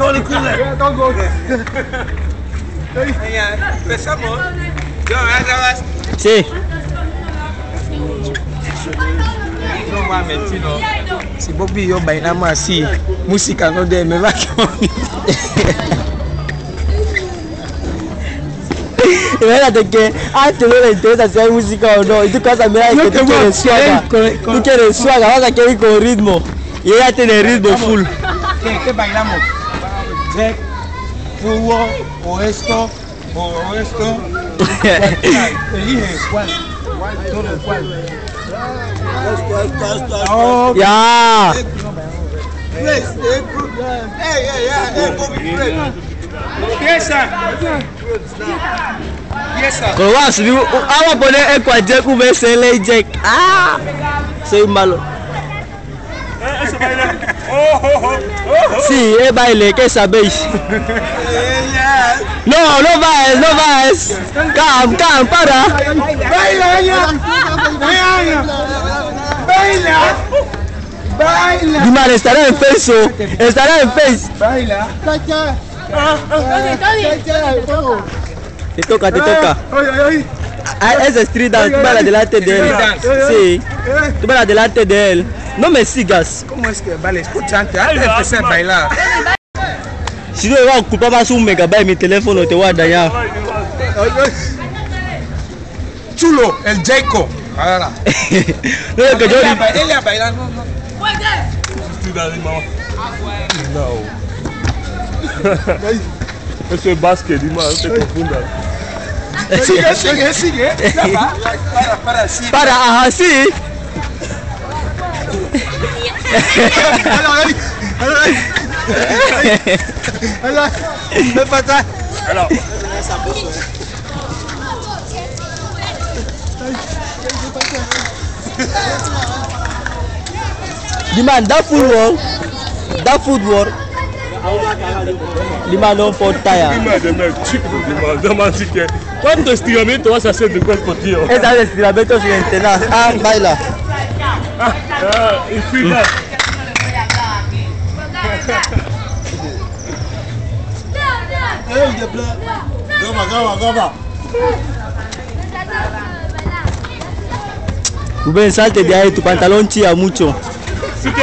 Tony Cooler. Empezamos. Yo, ¿me grabas? Sí. No mames, chino. Si Bobby yo bailamos así, música no de me va a Imagínate que antes no le interesa si hay música o no. Y tú vas a mirar No que tú quieres suaga. Tú quieres suaga, vas a querer con ritmo. Y ella tiene ritmo full. ¿Qué, qué bailamos? Drek, fútbol, o esto, o esto. Elige cuál, solo cuál. Oh, yeah. Place, hey, hey, yeah, hey, Bobby, place. Yes, sir. Yes, sir. Kò wá síbi, àwọn ọ̀pọ̀ ní ẹ̀kọ́ àjẹkù bẹ́ẹ̀ sẹ́lẹ̀ jẹ́. Ah! Ṣé ìmàlọ́? Sí, es baile, ¿qué sabéis? No, no vas, no vas. Cam, cam, para. Baila. Baila. Baila. Baila. Diman, estará en Face, estará en Face. Baila. Te toca, te toca. Ay, ay, ay. Ah, elle se street dance. Tu vas la delante d'elle. Si. Tu vas la delante d'elle. Non, mais si, gars. Comment est-ce que balle escuchante? Elle hein, fait ça bailar. Sinon, elle va occuper ma sous mégabyte, mes téléphones, tu vois d'ailleurs. Chulo, el Jaiko. Voilà. Ah, non, que je dis. Elle est bailar. Non, non. Tu dans une maman. Non. Ese basket, dis-moi, c'est confondant. sigue, sigue, sigue. Para, para, para, assim. Para, ajá, sí. Olha, olha, olha. Olha, vai pra trás. Olha. Essa boca. The food war, that food war Diman, no por talla. Dima de me chico, Dima, dame así que. ¿Cuánto estiramiento vas a hacer de cuerpo, tío? Es estiramiento sin entrenar. Ah, baila. Ah, y final. Rubén, salte de ahí, tu pantalón chilla mucho. ¿Sí que?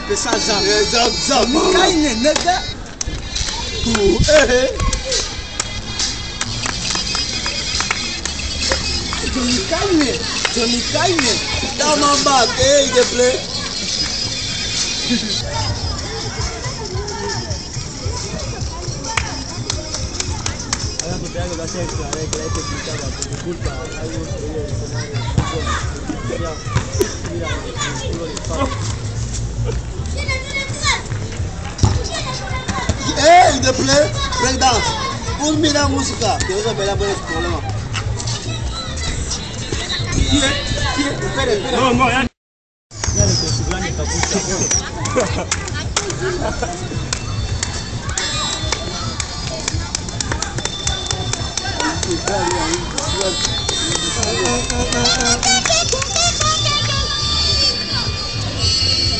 pesa zam kai ne Johnny Kaine, Johnny Kaine, ¡Ey, de play! Un mira música. Que eso pelea por el problema. No, no, ya.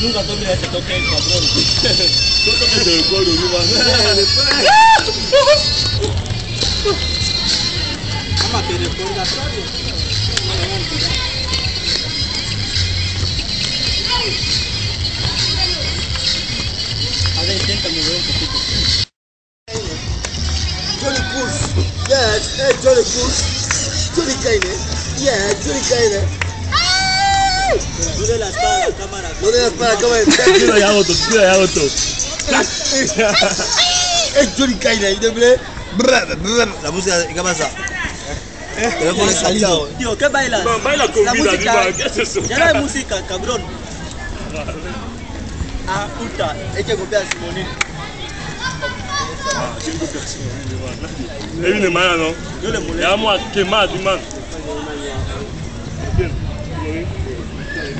Nunca te olvides de toque, cabrón. No toques cuero, Dima. Dure la espada a la cámara. No le para comer. Tira ya ya otro. ¡Ey, Johnny Kaine! Y de play. Brr, brr. La música, ¿qué pasa? Teléfono exaltado. Tío, ¿qué bailas? Man, baila con La música. ¿Qué es eso? Ya no hay música, cabrón. Ah, puta. Eke kopia Simone. ebi ne maya no ya mo ake ma adi ma Entra, Moi, sento,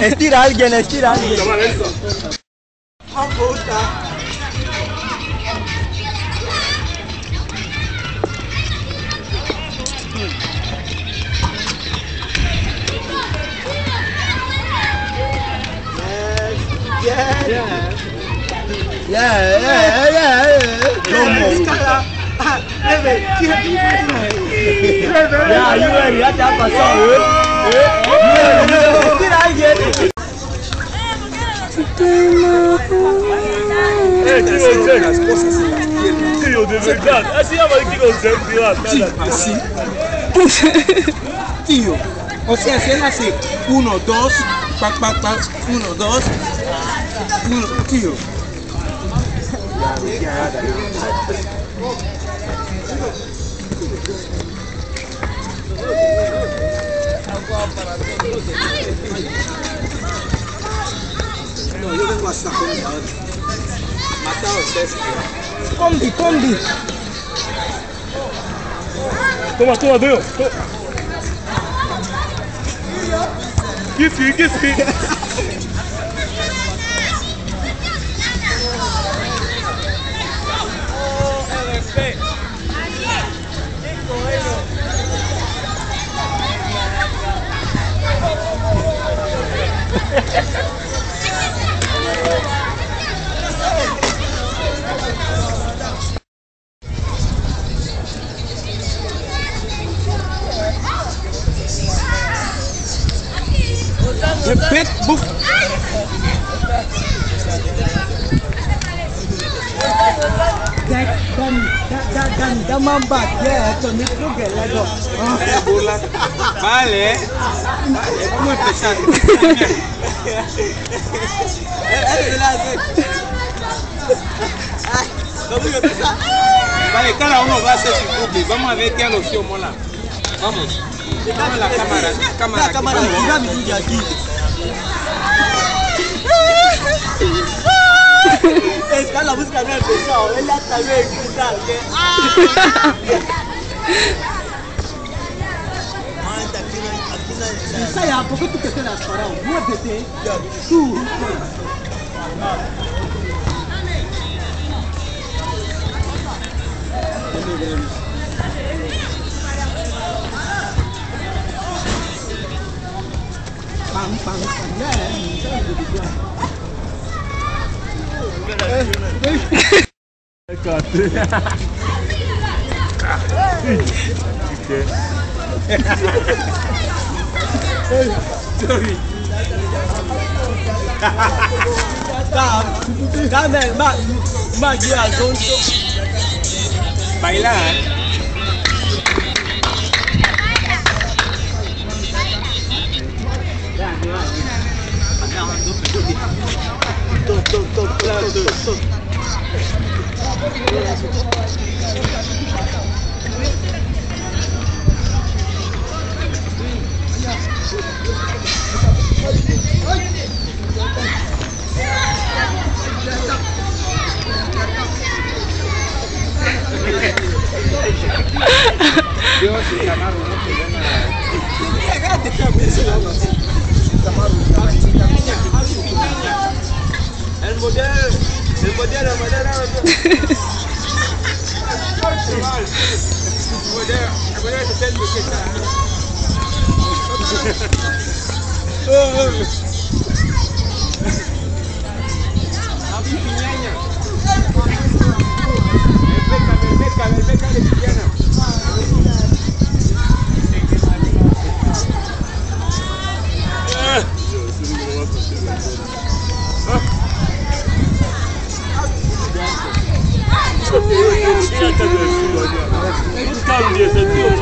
Estira alguien, estira alguien. Yeah. Yeah. Yeah. Yeah. Yeah. yeah. yeah. Baby, you Yeah, you ready? That's that for sure. Did I get it? Hey, You, es jeune, tu es au début. Regarde, est-ce qu'il y a un qui est au début? Si. Tio. O sea, si él hace uno, dos, pa, pa, pa, uno, dos, uno, tío. No, yo vengo hasta con Matado. Combi, combi. Toma, toma, tío. Git git git. Ha! Ya, esto ni creo que la do. Burla. Vale. Vamos a empezar. Vale, cada uno va a hacer su. Vamos a ver lo hizo mola. Vamos. La cámara. La cámara, tira mi tẹ̀lé ìgbésẹ̀ ọ̀rẹ́ látàrí ìgbésẹ̀ ọ̀rẹ́. Bisaya poko tu kete la sara o mo bete tu. Pam pam pam, Sorry. Tá, tá, né? Mas, mas, Bailar. Bailar. toc, toc, toc, toc, toc, toc, toc, Там где-то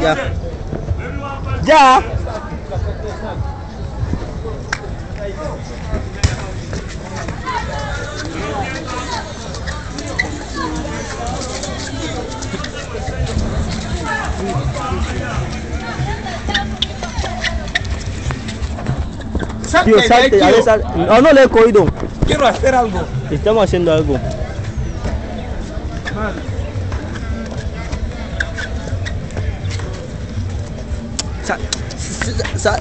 Ya. Ya. Salte, a ver, sal- No, no le he cogido. Quiero hacer algo. Estamos haciendo algo. 三四三